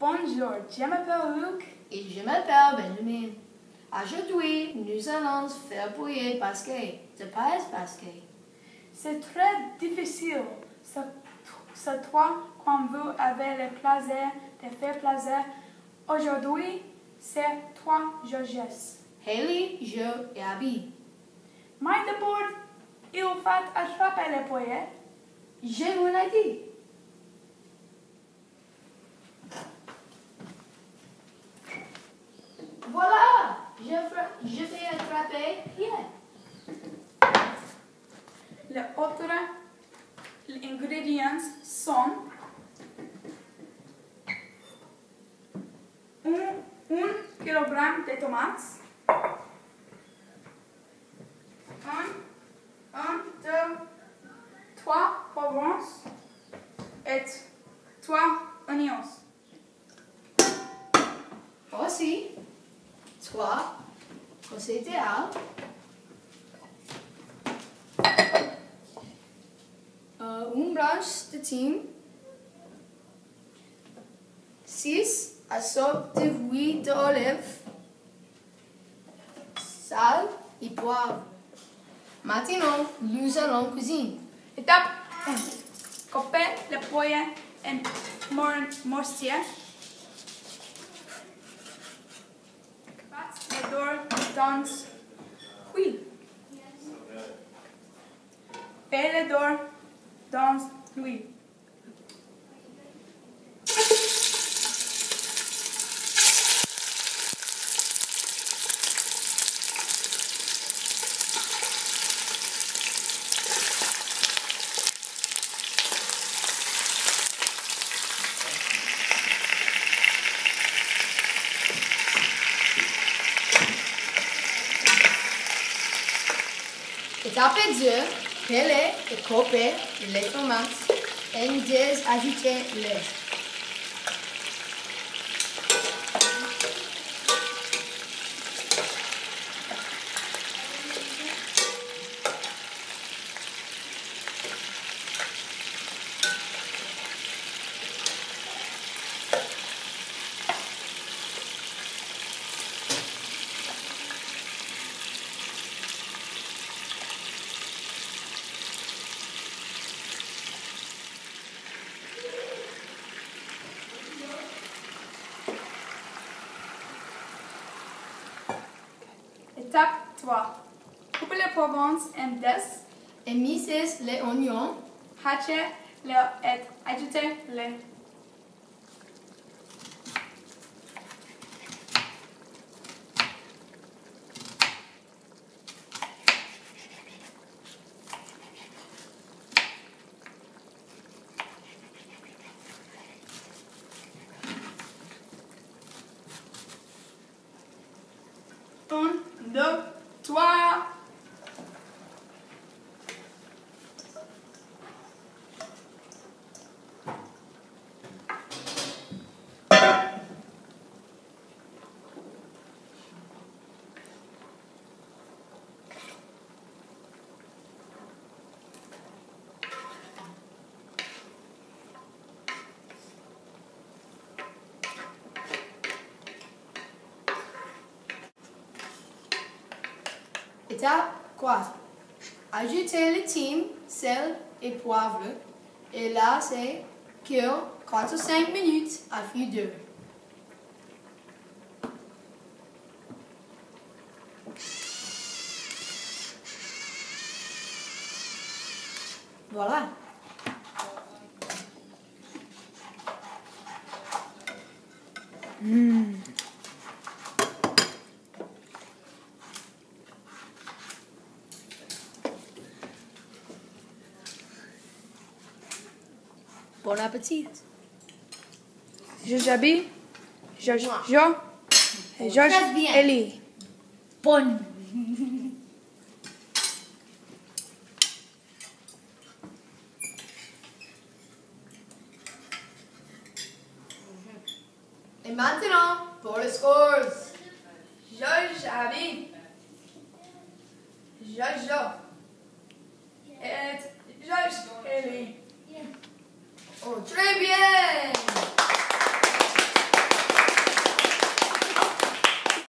Bonjour, je m'appelle Luc. Et je m'appelle Benjamin. Aujourd'hui, nous allons faire bouillir basket, de paille basket. C'est très difficile. C'est toi quand vous avez le plaisir de faire plaisir. Aujourd'hui, c'est toi, Georges. Haley, Joe et Abby. Mais d'abord, il faut attraper les poignets. Je vous l'ai dit. Voilà, je, fais- je fais attraper hier. Les autres ingrédients sont un, un kilogramme de tomates, un, un, deux, trois poivrons et trois oignons. team. Six, a de huile d'olive, sal et poivre. use a long cuisine. Étape 1. Couper le poids en more Battre le dos dans l'huile. Yes. Pelle Fluir. Etapa tá C Peler et couper les tomates et des 3. Couper les poivrons en dés. Et misez les oignons Hacher le et ajouter le Un, deux, Wow. Étape 4. Ajoutez le thym, sel et poivre et laissez cuire 4 ou 5 minutes à feu doux. Voilà. Bon appétit. Jojabi, Georges, Moi. Jo, et Georges. Ellie. Bonne. Et maintenant, pour les scores. Georges Abi. Jojo. Et